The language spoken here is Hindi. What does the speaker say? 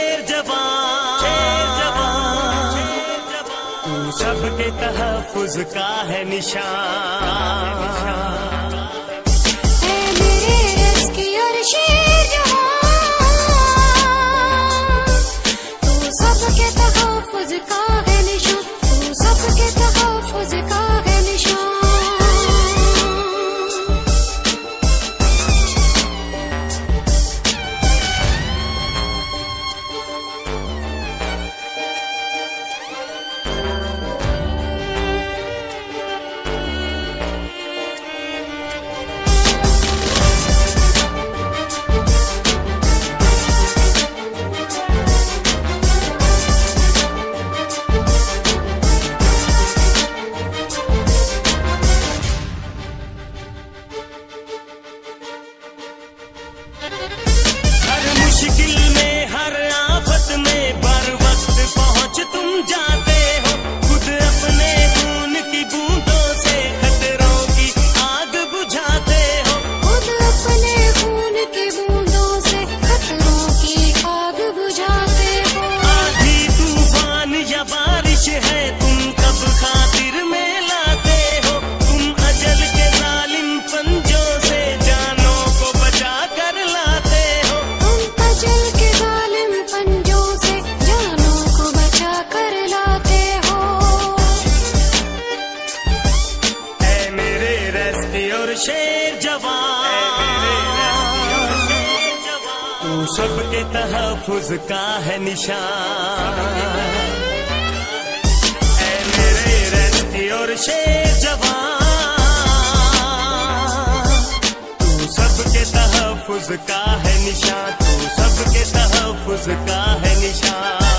शेर जवान। तू सबके तहफुज का है निशान। दे और शेर जवान। तू सबके तहफुज का है निशान। मेरे और शेर जवान। तू सबके तहफुज का है निशान। तू सबके तहफुज का है निशान।